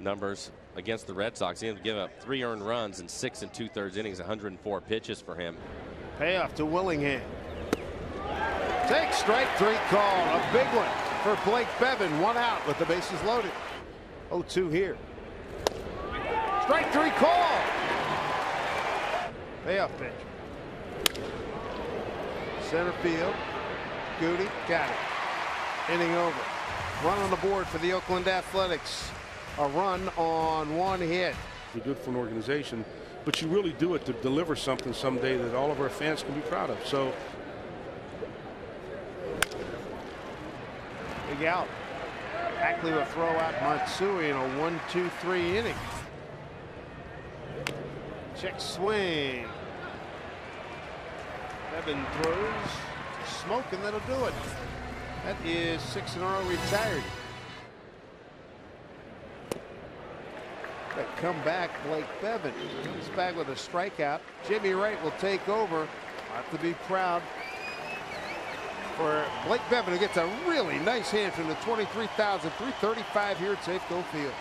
numbers against the Red Sox. He had to give up three earned runs in six and two thirds innings, 104 pitches for him. Payoff to Willingham. Take strike three call. A big one for Blake Beavan. One out with the bases loaded. 0-2 here. Strike three call. Payoff pitch. Center field. Guti got it. Inning over. Run on the board for the Oakland Athletics. A run on one hit. You do it for an organization, but you really do it to deliver something someday that all of our fans can be proud of. So Big out. Ackley will throw out Matsui in a one, two, three inning. Check swing. Beavan throws. Smoke and that'll do it. That is six in a row retired. That comeback, Blake Beavan comes back with a strikeout. Jamey Wright will take over. Have to be proud for Blake Beavan who gets a really nice hand from the 23,335 here at Safeco Field.